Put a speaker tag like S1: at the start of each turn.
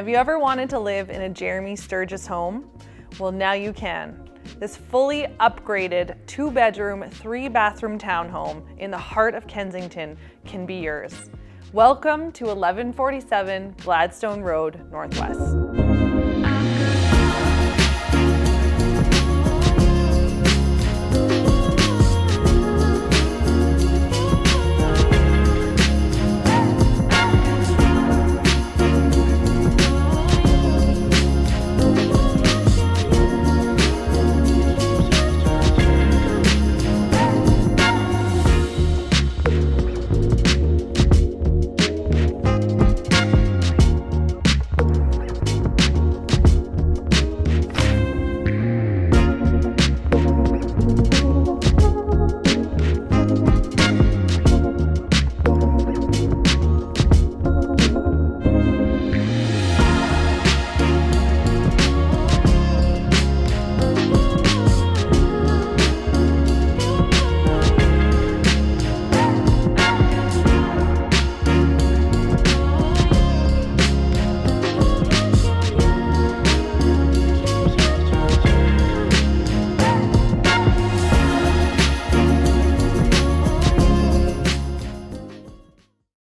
S1: Have you ever wanted to live in a Jeremy Sturgess home? Well, now you can. This fully upgraded two bedroom, three bathroom townhome in the heart of Kensington can be yours. Welcome to 1147 Gladstone Road, Northwest.